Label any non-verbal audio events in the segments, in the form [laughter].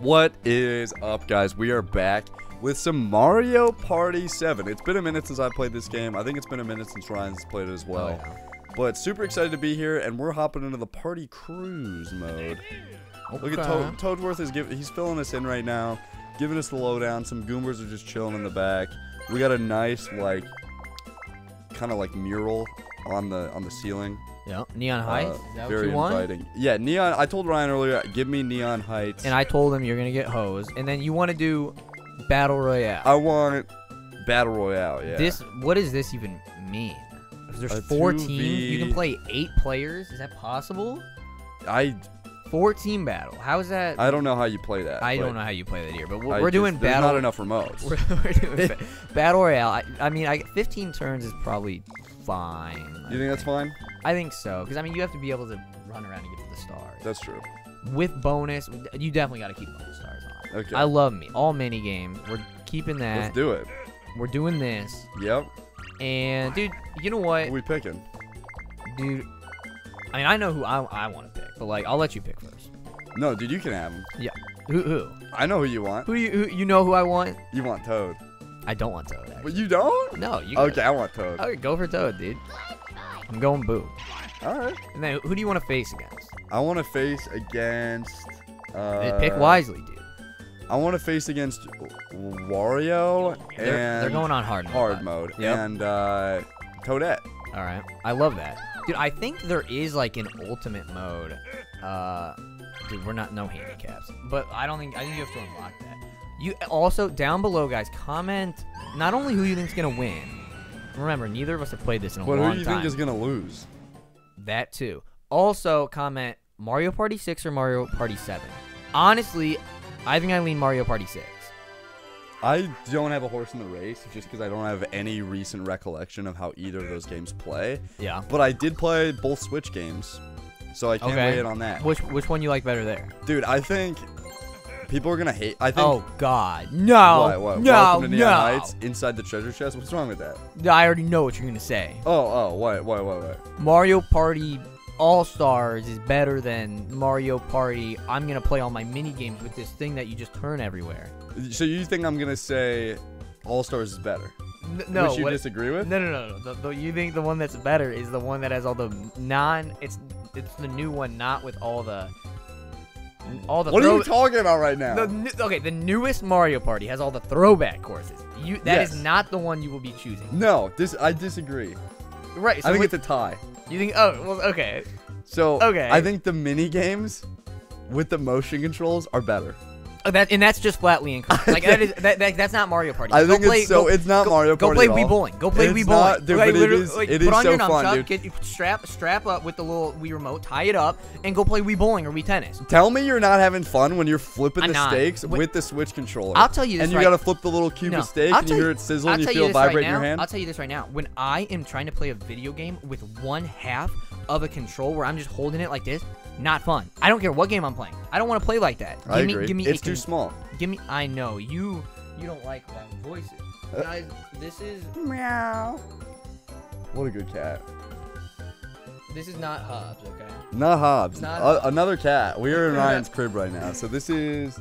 What is up, guys? We are back with some Mario Party 7. It's been a minute since I played this game. I think it's been a minute since Ryan's played it as well. Oh, But super excited to be here, and we're hopping into the party cruise mode. Look at Toad, Toadsworth is giving, he's filling us in right now, giving us the lowdown. Some Goombers are just chilling in the back. We got a nice, like, kind of like mural on the on the ceiling. Yeah, Neon Heights. Uh, is that what very you want? inviting. Yeah, neon. I told Ryan earlier, give me neon heights. And I told him you're gonna get hosed, and then you want to do battle royale. I want battle royale. Yeah. This what does this even mean? there's A 14. You 2v can play eight players. Is that possible? I 14 battle. How is that? I don't know how you play that. I don't know how you play that here, but we're, we're just- doing there's. Not enough remotes. [laughs] We're, we're doing [laughs] battle royale. I, I mean, I 15 turns is probably fine. You think that's fine? I think so, because I mean, you have to be able to run around and get to the stars. That's true. With bonus, you definitely got to keep bonus stars on. Okay. I love me all mini games. We're keeping that. Let's do it. We're doing this, Yep. and dude, you know what, Who we picking? dude? I mean, I know who I, I want to pick, but like, I'll let you pick first. No, dude, you can have him. Yeah. Who who I know who you want. who do you who, you know who I want? You want Toad. I don't want Toad. Actually. But you don't? No, you. Okay, I want Toad. Okay, go for Toad, dude. I'm going Boo. All right. And then who do you want to face against? I want to face against. Uh, pick wisely, dude. I want to face against Wario They're, and they're going on hard mode. hard mode Yep. and uh, Toadette. All right, I love that, dude. I think there is like an ultimate mode. Uh, dude, we're not no handicaps, but I don't think I think you have to unlock that. You also down below, guys, comment not only who you think's gonna win. Remember, neither of us have played this in a But who do you time. think is gonna lose? that too. Also, comment Mario Party 6 or Mario Party 7. Honestly, I think I lean Mario Party 6. I don't have a horse in the race just because I don't have any recent recollection of how either of those games play. Yeah. But I did play both Switch games, so I can't Okay. weigh in on that. Which which one you like better there? Dude, I think people are gonna hate. I think. Oh God, no, what, what? no, Welcome to Neon no. Heights inside the treasure chest. What's wrong with that? I already know what you're gonna say. Oh, oh, what, what, what, what? Mario Party All Stars is better than Mario Party. I'm gonna play all my mini games with this thing that you just turn everywhere. So you think I'm gonna say All Stars is better? N- no, Which you what- disagree with? no, no, no, no. The, the, you think the one that's better is the one that has all the non? It's it's the new one, not with all the all the. What are you talking about right now? The okay, the newest Mario Party has all the throwback courses. You that is Yes. not the one you will be choosing. no, this I disagree. Right. So I think what- it's a tie. you think? Oh, well, okay. So Okay. I think the mini games with the motion controls are better. Oh, that and that's just flatly incorrect. [laughs] Like that is that, that that's not Mario Party. I Go think play- it's so. go- it's not go, Mario Party. Go play Wii bowling. Go play It's Wii bowling. dude, Like, it like, it put is on your so fun, dude. Get, strap strap up with the little Wii remote, tie it up, and go play Wii bowling or Wii tennis. Tell me you're not having fun when you're flipping I'm the not. steaks Wait- with the Switch controller. I'll tell you this And you right- gotta flip the little cube No, of steak, and you hear it sizzle, I'll and you feel it this right vibrate in your hand. I'll tell you this right now. When I am trying to play a video game with one half of a control where I'm just holding it like this, not fun. I don't care what game I'm playing. I don't want to play like that. Give I me, agree. give me it's too small. Give me. I know you. You don't like loud voices, Uh, guys. This is Meow. What a good cat. this is not Hobbs, okay? Not Hobbs. Not Uh, another cat. We are in [laughs] Ryan's crib right now. So this is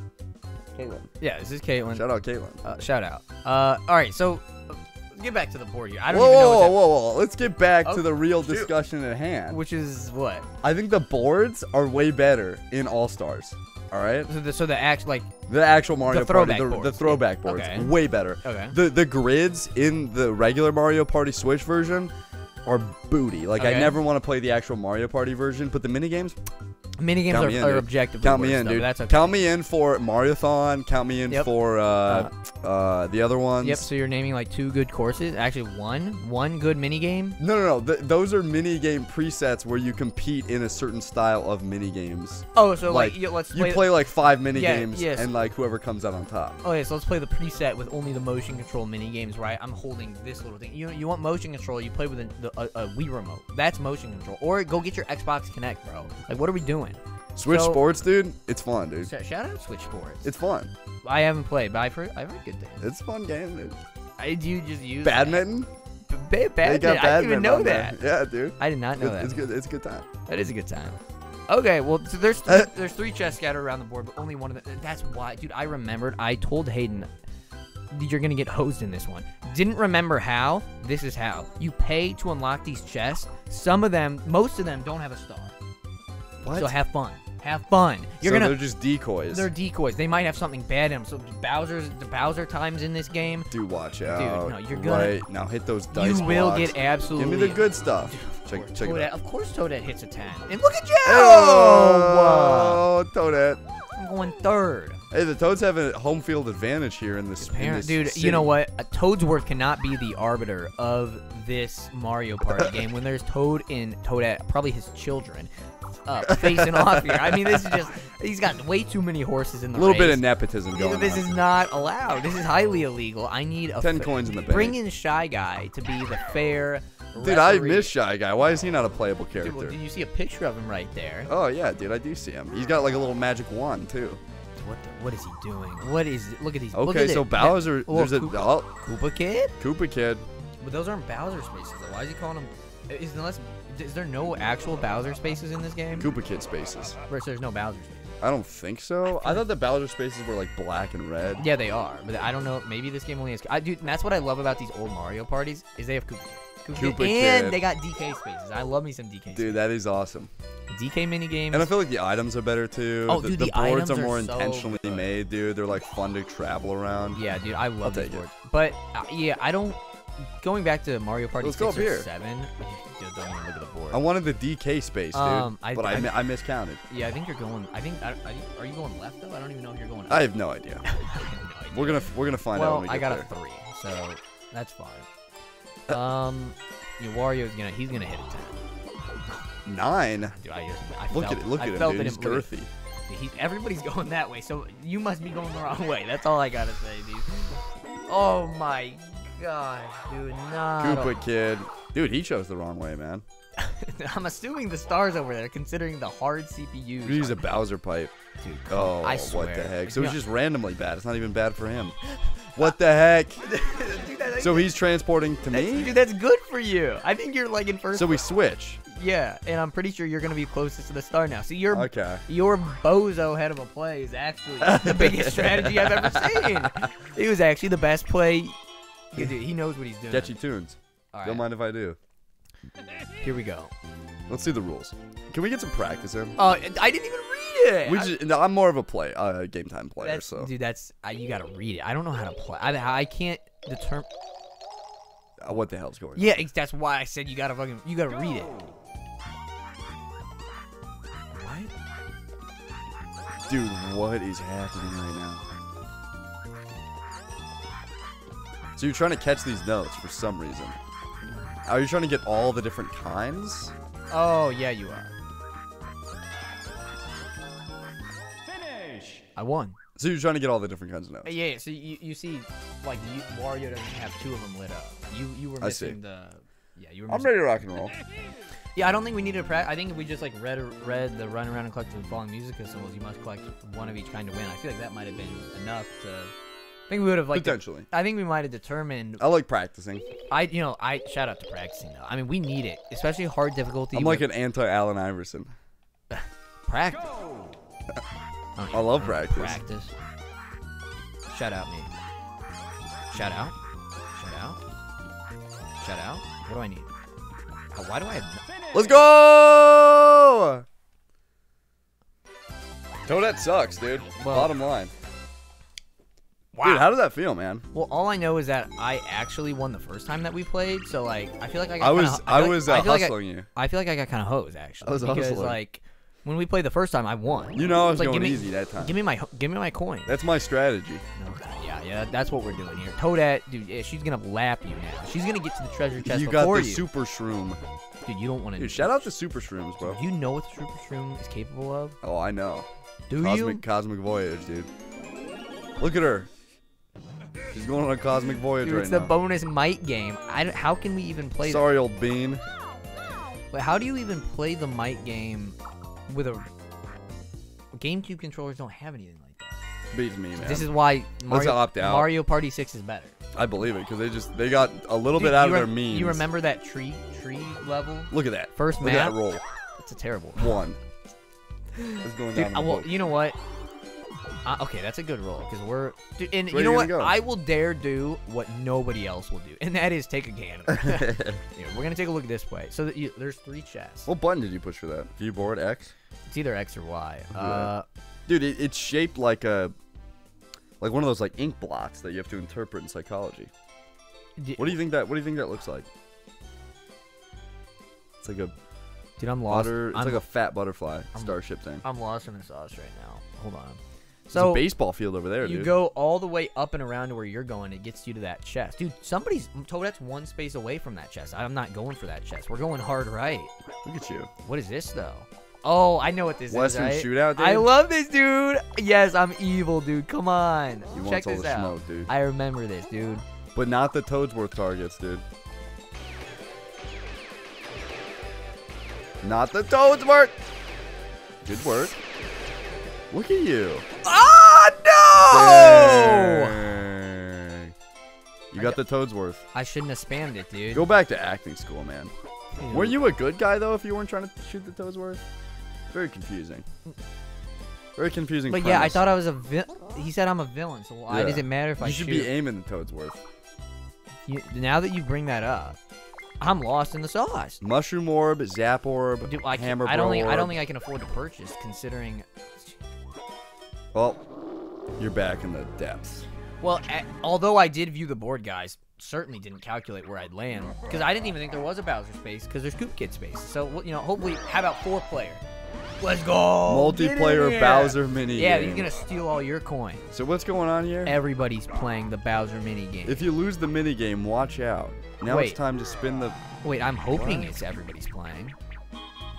Caitlin. Yeah, this is Caitlin. Shout out Caitlin. Uh, shout out. Uh, all right, so uh, let's get back to the board here. I don't Whoa, even know whoa, whoa, whoa, whoa. Let's get back Oh, to the real shoot. discussion at hand. which is what. I think the boards are way better in All Stars. All right, So the, so the act like the actual Mario throwback Party, the, the throwback boards, Okay. way better. okay. The the grids in the regular Mario Party Switch version are booty. Like I never want to play the actual Mario Party version, but the mini games, Mini games are, me in, are objectively count me in, though, dude. That's okay. Count me in for Mariothon. Count me in Yep. for uh, uh, the other ones. Yep. So you're naming like two good courses. Actually, one one good mini game. No, no, no. Th- those are mini game presets where you compete in a certain style of mini games. Oh, so like, Like, you, let's You play. play like five mini Yeah, games, yes. and like whoever comes out on top. Okay, so let's play the preset with only the motion control mini games, right? I'm holding this little thing. You you want motion control? You play with a, the, a, a Wii remote. That's motion control. Or go get your Xbox Kinect, bro. Like, what are we doing? Switch So- Sports, dude. It's fun, dude. Shout out Switch Sports. It's fun. I haven't played, but I've heard I've heard good things. It's a fun game, dude. I do just use Badminton. That. Ba- They badminton. got I didn't even know there. that. [laughs] Yeah, dude. I did not know It's, that. it's good. It's a good time. That is a good time. Okay, well, so there's th- [laughs] there's three chests scattered around the board, but only one of them. That's why, dude. I remembered. I told Hayden you're gonna get hosed in this one. Didn't remember how. This is how. You pay to unlock these chests. Some of them, most of them, don't have a star. What? So have fun. Have fun. You're so gonna. they're just decoys. They're decoys. They might have something bad in them. So Bowser's the Bowser times in this game. Do watch out. Dude, no, you're gonna- Right now, hit those dice you will blocks. get absolutely. Give me the good stuff. Check, check it Toadette, out. of course, Toadette hits a ten. And look at you! Oh, Toadette. I'm going third. Hey, the Toads have a home field advantage here in this. in this dude, city. you know what? A Toadsworth cannot be the arbiter of this Mario Party [laughs] game when there's Toad and Toadette, probably his children, uh, facing [laughs] off here. I mean, this is just he's got way too many horses in the A little bit of nepotism going This on. This is not allowed. This is highly illegal. I need a Ten coins in the Bring bank. in Shy Guy to be the fair. Dude, I miss Shy Guy. Why is he not a playable Dude, character? well, did you see a picture of him right there? Oh yeah, dude, I do see him. He's got like a little magic wand too. What the, what is he doing? What is it? Look at these. look Okay, at so it. Bowser, That- there's a Koopa, oh, Koopa Kid. Koopa Kid. But those aren't Bowser spaces. Though. Why is he calling them? Is unless is there no actual Bowser spaces in this game? Koopa Kid spaces. So there's no Bowser spaces. I don't think so. I thought the Bowser spaces were like black and red. Yeah, they are. But I don't know. Maybe this game only has. I dude, that's what I love about these old Mario parties is they have Koopa. Koopa, Koopa Kid, and they got DK spaces. I love me some DK. Dude, that is awesome. DK mini games. And I feel like the items are better too. Oh, the, dude, the the boards are are more so intentionally good. made, dude. They're like fun to travel around. Yeah, dude, I love these take it. But uh, yeah, I don't. Going back to Mario Party Let's six go up or here. seven. [sighs] Dude, don't even look at the board. I wanted the DK space, dude, Um, I- but I, I- I miscounted. yeah, I think you're going. I think. I, are you going left though? I don't even know if you're going. Up. I have no idea. [laughs] Have no idea. We're gonna we're gonna find well, out when we I got there. a three, so that's fine. Um, [laughs] yeah, Wario's gonna he's gonna hit a ten. Nine. Dude, I, I Look felt, at it. Look I at him, dude. He's in- look at- girthy. He, everybody's [laughs] going that way, so you must be going the wrong way. That's all I gotta say, dude. Oh my gosh, dude, not. Koopa Kid. Dude, he chose the wrong way, man. [laughs] I'm assuming the stars over there, considering the hard CPUs. He's a Bowser pipe. Dude, Oh, I what the heck? So it's just randomly bad. It's not even bad for him. [laughs] What the heck? [laughs] Dude, that- So he's transporting to me? dude, that's good for you. I think you're like in first. So we switch. yeah, and I'm pretty sure you're gonna be closest to the star now. So you're Okay. your bozo head of a play is actually the biggest strategy I've ever seen. It was actually the best play. Yeah, dude, he knows what he's doing. Catchy tunes. All Don't mind if I do. here we go. Let's see the rules. Can we get some practice in? Oh, I didn't even read it. We I- just, no, I'm more of a play, uh, game time player. So dude, that's uh, you gotta read it. I don't know how to play. I, I can't determine. uh, what the hell's going on? Yeah, that's why I said you gotta fucking you gotta read it. What? Dude, what is happening right now? So you're trying to catch these notes for some reason. Are you trying to get all the different kinds? Oh yeah, you are. Finish! I won. So you're trying to get all the different kinds of notes. Yeah, yeah, so you, you see, like you, Wario doesn't have two of them lit up. You you were I see. missing the. Yeah, you were. Missing I'm ready to rock and roll. yeah, I don't think we need to practice. I think if we just like read read the run around and collect the falling musical symbols, you must collect one of each kind to win. I feel like that might have been enough to. I think we would have like. Potentially. I think we might have determined. I like practicing. I you know I shout out to practicing though. I mean we need it, especially hard difficulty. I'm with like an anti-Allen Iverson. [laughs] practice. I love practice. Practice. Shout out me. Shout out. Shout out. Shout out. What do I need? Uh, Why do I have? No- Let's go! Toadette sucks, dude. Well- Bottom line. Wow. Dude, how did that feel, man? well, all I know is that I actually won the first time that we played, so like I feel like I got. I was kinda, I feel like- was uh, I feel like I- hustling you. I feel like I got kind of hosed actually. I was because hustling. like when we played the first time, I won. You know I was It's like, going give me, easy that time. Give me my give me my coin. That's my strategy. Okay, yeah, yeah, that's what we're doing here. Toadette, dude, yeah, she's gonna lap you now. She's gonna get to the treasure chest You got before the you. super shroom. dude, you don't want to. Dude, shout out to super shrooms, bro. Do you know what the Super Shroom is capable of? Oh, I know. Do Cosmic you? cosmic voyage, dude. Look at her. She's going on a cosmic voyage Dude, right it's the bonus mic game. I don't, how can we even play? Sorry, old bean. But how do you even play the mic game with a GameCube controllers? Don't have anything like that. Beats me, man. This is why Mario, opt out. Mario Party Six is better. I believe it because they just they got a little Dude, bit out of their means. You remember that tree tree level? Look at that. First Look at that roll. It's a terrible. One. [laughs] It's going Dude, down the uh, well, you know what? Uh, okay, that's a good roll because we're. Dude, and Where you you know gonna what? go? I will dare do what nobody else will do, and that is take a gander. [laughs] Here, we're gonna take a look at this way. So that you, there's three chests. what button did you push for that? Keyboard X. It's either X or Y. that. Uh, Dude, it, it's shaped like a, like one of those like ink blots that you have to interpret in psychology. d- What do you think that? What do you think that looks like? It's like a dude, I'm lost. butter. It's I'm, like a fat butterfly I'm- starship thing. I'm lost in the sauce right now. Hold on. There's So a baseball field over there, you dude. go all the way up and around to where you're going. It gets you to that chest, dude. Somebody's Toadette's one space away from that chest. I'm not going for that chest. We're going hard right. Look at you. What is this though? Oh, I know what this Western is. right? shootout, dude. I love this, dude. Yes, I'm evil, dude. Come on. You Check want all this the out. smoke, dude. I remember this, dude. But not the Toadsworth targets, dude. Not the Toadsworth. Good work. Look at you. Oh no! Dang. You got the Toadsworth. I shouldn't have spammed it, dude. Go back to acting school, man. Dude. Were you a good guy though if you weren't trying to shoot the Toadsworth? Very confusing. Very confusing. But yeah, I thought I was a vil. He said I'm a villain, so why Yeah. does it matter if I shoot? you should be aiming the Toadsworth. You, now that you bring that up, I'm lost in the sauce. Mushroom orb, zap orb, Dude, I, hammer can, I don't bro think I don't think I can afford to purchase, considering. Well, you're back in the depths. Well, a although I did view the board, guys, certainly didn't calculate where I'd land because I didn't even think there was a Bowser space because there's Coop Kid space. So you know, hopefully, how about four player? Let's go. Multiplayer. Bowser mini Yeah, game. he's gonna steal all your coins. So what's going on here? Everybody's playing the Bowser mini game. If you lose the mini game, watch out. Now Wait. it's time to spin the Wait, I'm hoping What? it's everybody's playing.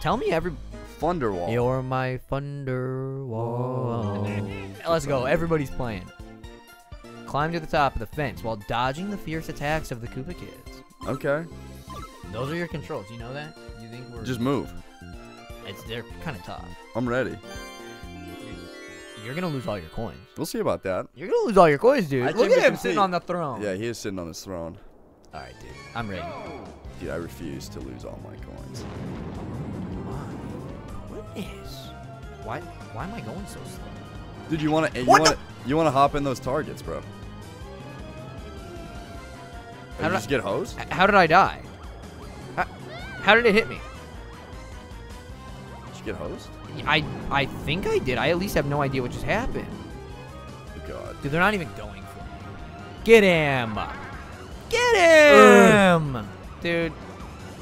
Tell me every. Thunder Wall. You're my thunder wall. [laughs] Let's go. Everybody's playing. Climb to the top of the fence while dodging the fierce attacks of the Koopa Kids. Okay. Those are your controls. You know that? You think we're Just move. It's they're kind of tough. I'm ready. You're gonna lose all your coins. We'll see about that. You're gonna lose all your coins, dude. I Look at him can sitting see. on the throne. Yeah, he is sitting on his throne. All right, dude. I'm ready. Dude, I refuse to lose all my coins. Goodness. Why? Why am I going so slow? Dude, you want to you want to you want to hop in those targets, bro? How did just get hosed? How did I die? How, how did it hit me? Did you get hosed? I I think I did. I at least have no idea what just happened. Oh god. Dude, they're not even going for me. Get him! Get him! Dude,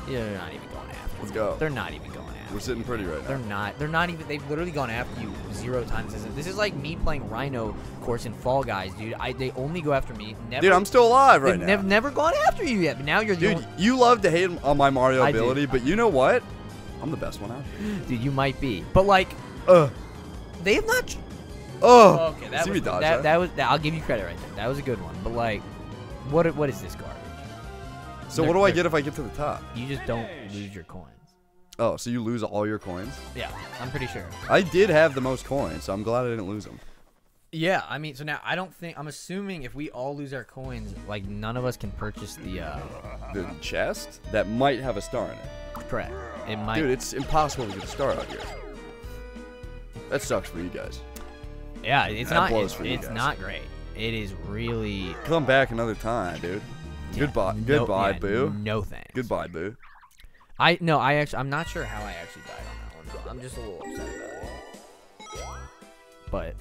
yeah, they're not even going after Let's me. go. They're not even going We're sitting pretty right now. They're not. They're not even. They've literally gone after you zero times. This is, this is like me playing Rhino course in Fall Guys, dude. I they only go after me. Never, Dude, I'm still alive right now. nev- never gone after you yet. But now you're the Dude, only, you love to hate on my Mario I do. ability, but you know what? I'm the best one out here. [gasps] dude. You might be, but like uh, they have not. Oh. Okay, that See was me dodge that, that? that was. That, I'll give you credit right there. That was a good one. But like, what what is this garbage? So they're- what do I get if I get to the top? You just don't lose your coins. Oh, so you lose all your coins? Yeah, I'm pretty sure. I did have the most coins, so I'm glad I didn't lose them. Yeah, I mean, so now I don't think I'm assuming if we all lose our coins, like none of us can purchase the uh The chest that might have a star in it. correct. It might. Dude, it's impossible to get a star out here. That sucks for you guys. yeah, it's that not. blows It's, for you it's guys. not great. It is really. Come back another time, dude. yeah, Goodbye, no- goodbye, yeah, boo. No thanks. Goodbye, boo. I no, I actually, I'm not sure how I actually died on that one. I'm just a little upset about it. But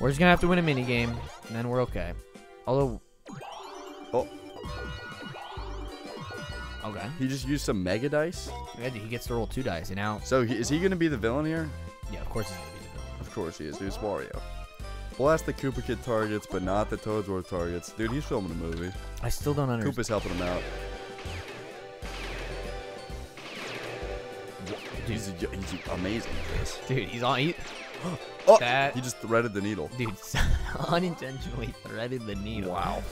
we're just gonna have to win a mini game, and then we're okay. Although, Oh, okay, he just used some mega dice. yeah, dude, he gets to roll two dice, and now, So he, is he gonna be the villain here? yeah, of course he's gonna be the villain. Of course he is. It's Wario. Blast the Koopa Kid targets, but not the Toadsworth targets. Dude, he's filming a movie. I still don't understand. Koopa's helping him out. He's, he's amazing at this. Dude, he's on. He, Oh, That- he just threaded the needle. dude, [laughs] unintentionally threaded the needle. Wow.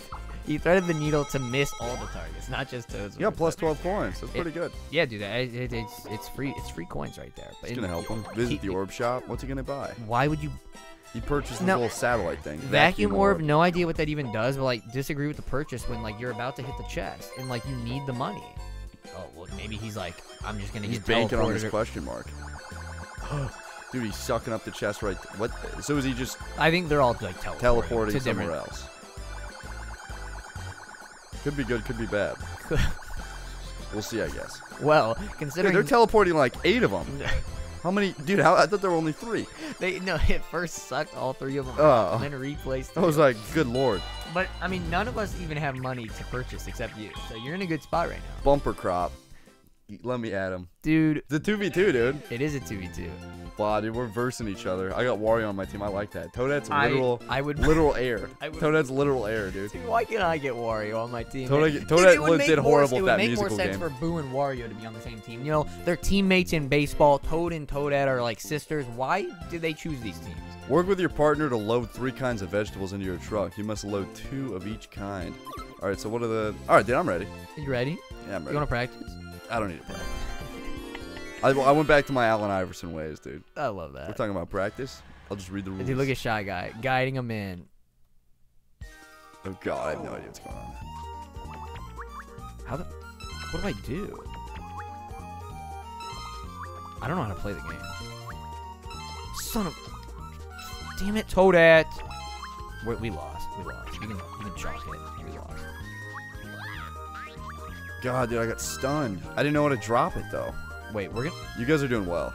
He threaded the needle to miss all the targets, not just. You got plus 12 coins. That's pretty good. Yeah, dude, it, it, it's it's free. It's free coins right there. But It's gonna help him. Visit he- the orb shop. What's he gonna buy? Why would you He purchased this No. little satellite thing. vacuum orb? No idea what that even does. But like, disagree with the purchase when like you're about to hit the chest and like you need the money. Oh well, maybe he's like, I'm just gonna He's get banking on this question mark. [gasps] Dude, he's sucking up the chest right. What? So is he just I think they're all like teleporting, teleporting to somewhere different. else? Could be good, could be bad. [laughs] We'll see, I guess. Well, Dude, considering they're teleporting like eight of them. [laughs] How many? Dude, how, I thought there were only three. they no, [laughs] it first sucked all three of them, Oh. and then replaced. I was like, good lord. But I mean, none of us even have money to purchase except you, so you're in a good spot right now, Bumper crop. Let me add him. dude. It's a 2v2, dude. It is a two v two. Wow, dude, we're versing each other. I got Wario on my team. I like that. Toadette's I- literal, I would- [laughs] literal air. I would- Toadette's literal air, dude. Dude, why can't I get Wario on my team? Toadette-? Toadette it would lived make it more- horrible It would that make more sense game. for Boo and Wario to be on the same team. You know, they're teammates in baseball. Toad and Toadette are like sisters. Why did they choose these teams? Work with your partner to load three kinds of vegetables into your truck. You must load two of each kind. All right, so what are the? All right, dude, I'm ready. You ready? Yeah, I'm ready. You want to practice? I don't need to practice. I, I went back to my Allen Iverson ways, dude. I love that. We're talking about practice. I'll just read the rules. Dude, look at Shy Guy guiding him in. oh God, I have no idea what's going on. How the? What do I do? I don't know how to play the game. Son of. Damn it, Toadette. we we lost. We lost. You can, you can chalk it. We lost. God, dude, I got stunned. I didn't know how to drop it though. Wait, we're gonna. You guys are doing well.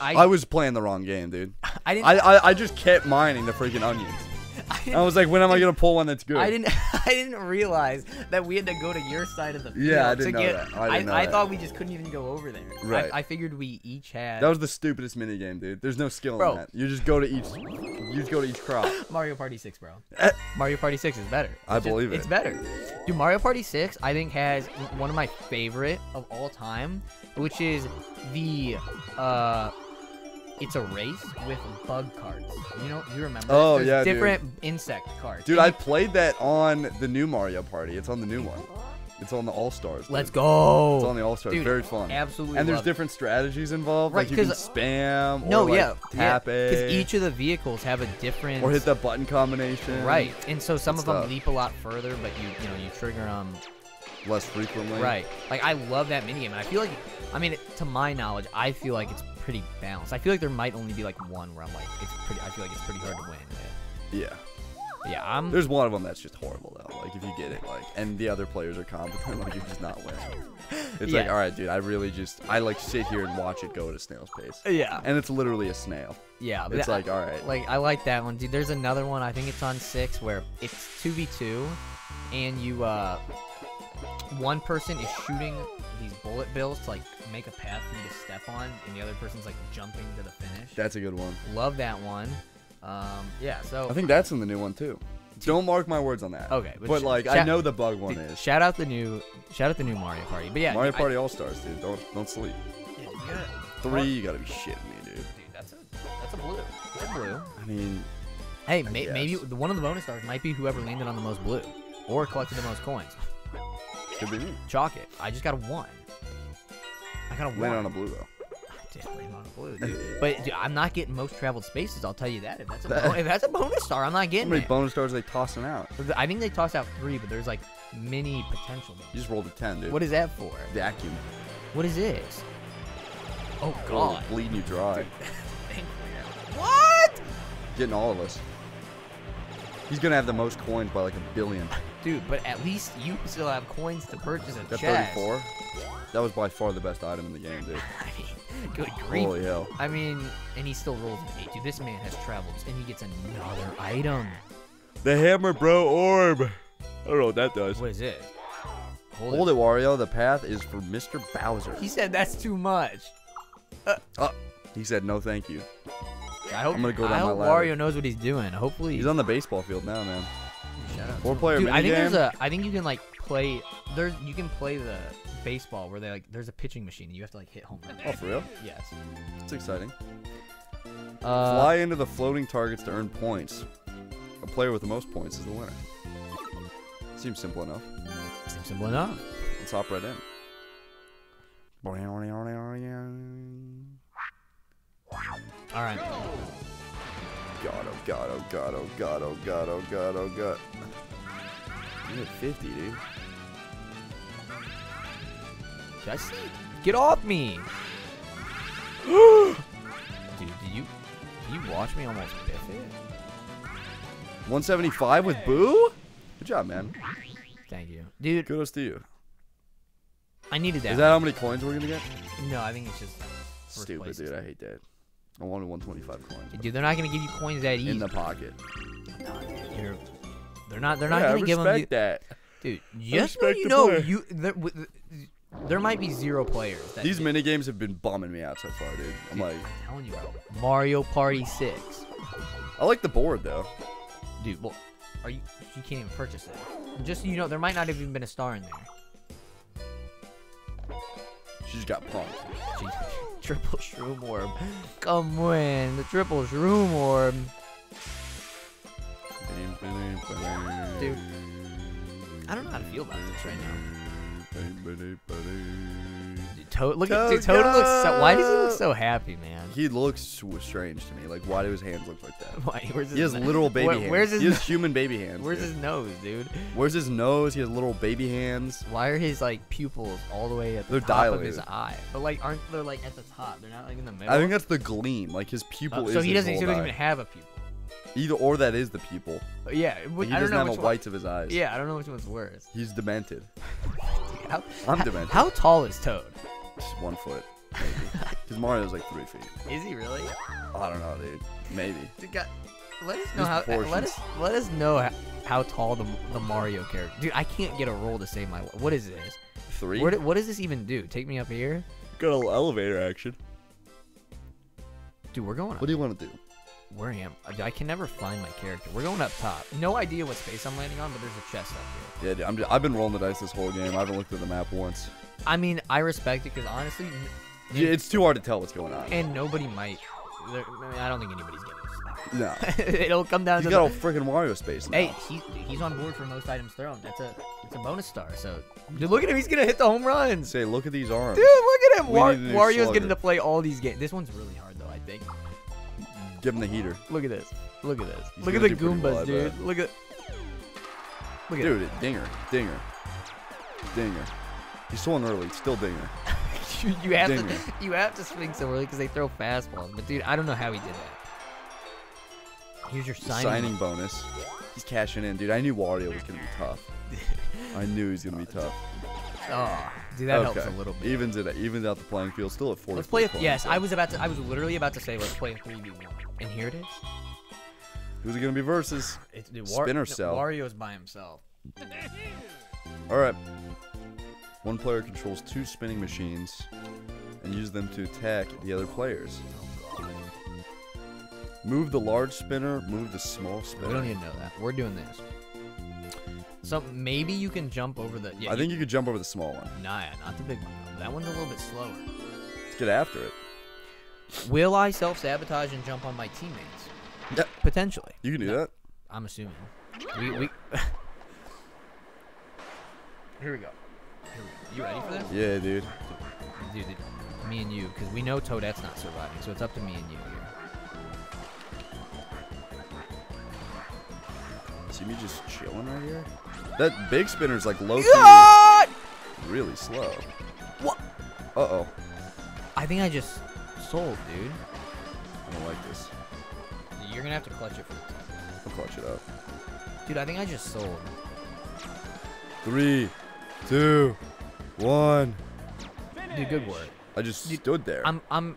I, I was playing the wrong game, dude. [laughs] I didn't. I, I, I just kept mining the freaking onions. I I was like, when am I gonna pull one that's good? I didn't. [laughs] I didn't realize that we had to go to your side of the field. Yeah, I to didn't know get, that. I didn't know I that. thought we just couldn't even go over there. Right. I, I figured we each had That was the stupidest mini game, dude. There's no skill Bro. in that. You just go to each. You just go to each crop. [laughs] Mario Party 6, bro. Eh. Mario Party 6 is better. I It's just- believe it. It's better. Dude, Mario Party 6, I think, has one of my favorite of all time, which is the uh it's a race with bug cards. You know, you remember? Oh, There's yeah, dude. different insect cards. Dude, I played that on the new Mario Party. It's on the new one. It's on the All Stars. Let's go. It's on the All Stars. Dude, Very fun. Absolutely. And there's love it. different strategies involved. Right, like you can spam. Or No, like yeah, Tap because A. each of the vehicles have a different Or hit the button combination. right, and so some of them leap a lot further, but you you know you trigger them Less frequently. right. Like I love that minigame, and I feel like, I mean, to my knowledge, I feel like it's pretty balanced. I feel like there might only be like one where I'm like, it's pretty. I feel like it's pretty hard to win. Yeah. Yeah, I'm. There's one of them that's just horrible though. Like if you get it, like, and the other players are competent, [laughs] like you're just not winning. It's like, all right, dude. I really just, I like sit here and watch it go at a snail's pace. yeah, And it's literally a snail. yeah. It's that- like, all right. like I like that one, dude. There's another one. I think it's on six where it's two v two, and you uh, one person is shooting these bullet bills to like make a path for you to step on, and the other person's like jumping to the finish. That's a good one. Love that one. Um, yeah. So I think that's in the new one too. Don't mark my words on that. Okay, but But, like, I know the bug one dude, is. shout out the new, shout out the new Mario Party. But yeah, Mario I- Party All Stars, dude. Don't don't sleep. yeah, you gotta- Three, you gotta be shitting me, dude. Dude, that's a that's a blue. That's a blue. I mean, Hey, may, maybe the, one of the bonus stars might be whoever landed on the most blue, or collected the most coins. Could be me. Chalk it. I just got a one. I got a one. Land on a blue though. I did land on a blue, dude. but dude, I'm not getting most traveled spaces. I'll tell you that. If that's a bo- if that's a bonus star, I'm not getting. How many it. bonus stars are they tossing out? I think they tossed out three, but there's like mini potential. You just rolled a ten, dude. What is that for? vacuum? What is this? Oh Oh, God. bleeding you dry. [laughs] What? Getting all of us. He's gonna have the most coins by like a billion. Dude, but at least you still have coins to purchase a That chest. 34. That was by far the best item in the game, dude. [laughs] I mean, good grief. Holy hell. I mean, and he still rolls an eight. Dude, this man has traveled, and he gets another item. The hammer, bro, orb. I don't know what that does. What is it? Hold, Hold it, Wario. The path is for Mr. Bowser. He said that's too much. Uh. He said no, thank you. I hope, I'm gonna go down I my hope ladder. Wario knows what he's doing. Hopefully, He's on the baseball field now, man. Shout out. Four player Dude, I think there's a. I think you can like play. There's you can play the baseball where they like. There's a pitching machine. and You have to like hit home run. Oh, for real? Yes. It's exciting. Uh, Fly into the floating targets to earn points. A player with the most points is the winner. Seems simple enough. Seems simple enough. Let's hop right in. All right. God, oh god, oh god, oh god, oh god, oh god, oh god. You hit 50, dude. Jesse, get off me. [gasps] Dude, do you do you watch me almost biff it? 175 with Boo? Good job, man. Thank you, dude. Kudos to you. I needed that. Is that how many coins we're gonna get? no, I think it's just Stupid, dude. I hate that. I wanted 125 coins Dude, they're not gonna give you coins that easy. in the pocket. No, you're- they're not. They're not yeah, gonna give them. respect that. Dude, just so respect you know, play. you there, there might be zero players. These mini games have been bumming me out so far, dude. I'm Dude, like, I'm telling you, bro. Mario Party Six, I like the board though. dude. Well, are you? You can't even purchase it. Just so you know, there might not have even been a star in there. She just got punked. Jeez. [laughs] Triple Shroom Orb. Come win the Triple Shroom Orb. Dude, I don't know how to feel about this right now. Dude, Toad, look at dude, Toad looks so. Why does he look so happy, man? He looks so strange to me. Like, why do his hands look like that? [laughs] Why? Where's his He has literal baby Where- hands. Where's his? he has human baby hands. Where's dude. his nose, dude? Where's his nose? He has little baby hands. Why are his like pupils all the way at the They're top of his eye? But like, aren't they like at the top? They're not like in the middle. I think that's the gleam. Like his Oh, pupil is. so he doesn't. He doesn't even have a pupil. Either or that is the pupil. But yeah, Like, he I don't doesn't know have which a one. whites of his eyes. Yeah, I don't know which one's worse. He's demented. [laughs] How, I'm demented. How tall is Toad? Just one foot. Maybe. [laughs] Because Mario's like three feet. Is he really? I don't know, dude. Maybe. Dude, God, let us know His how. Let us let us know how, how tall the the Mario character. Dude, I can't get a roll to save my. li- What is this? Three. Where, what does this even do? Take me up here, Got a little elevator action. dude. We're going up. What do you want to do? Where am I? I can never find my character. We're going up top. No idea what space I'm landing on, but there's a chest up here. Yeah, dude, I'm just, I've been rolling the dice this whole game. I haven't looked at the map once. I mean, I respect it because honestly, Yeah, it's too hard to tell what's going on. and nobody might. I, mean, I don't think anybody's getting this. No. [laughs] It'll come down He's to got the, a freaking Mario space now. Hey, he, he's on board for most items thrown. That's a it's a bonus star. So, dude, look at him. He's gonna hit the home run. Say, look at these arms. Dude, look at him. War- need a new Wario's slugger. getting to play all these games. This one's really hard though. I think. Give him the heater. Look at this. Look at this. He's look at the pretty well, Goombas, dude. Look at. Look at Dude, dinger, dinger, dinger. He's swung early. Still dinger. [laughs] you, you have Dinger. to you have to swing so early because they throw fastballs. But dude, I don't know how he did that. Here's your signing. Signing bonus. He's cashing in, dude. I knew Wario was gonna be tough. [laughs] I knew he was gonna be tough. Oh, dude, that okay. helps a little bit. Evens it. Evens out the playing field. Still at four. Let's play. A, yes, I was about to. I was literally about to say let's play a three v one, and here it is. Who's it gonna be versus? It's dude, Spinner no, cell. Wario's by himself. All right. One player controls two spinning machines and uses them to attack the other players. Move the large spinner. Move the small spinner. We don't need to know that. We're doing this. So maybe you can jump over the. Yeah, I think you could jump over the small one. Nah, not the big one. That one's a little bit slower. Let's get after it. Will I self sabotage and jump on my teammates? Yeah. Potentially. You can do No. that. I'm assuming. We we. [laughs] Here we go. Here we go. You ready for this? Yeah, dude. Dude, dude, me and you, because we know Toadette's not surviving, so it's up to me and you here. See me just chilling right here? That big spinner's like low key, God! really slow. What? Uh oh. I think I just sold, dude. I don't like this. You're gonna have to clutch it for the time. I'll clutch it up. Dude, I think I just sold. Three, two, one. Dude, good work. I just Dude, stood there. I'm I'm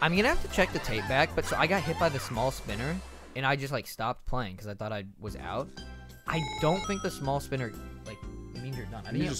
I'm gonna have to check the tape back, but so I got hit by the small spinner and I just like stopped playing because I thought I was out. I don't think the small spinner like means you're done. I think you